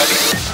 Good.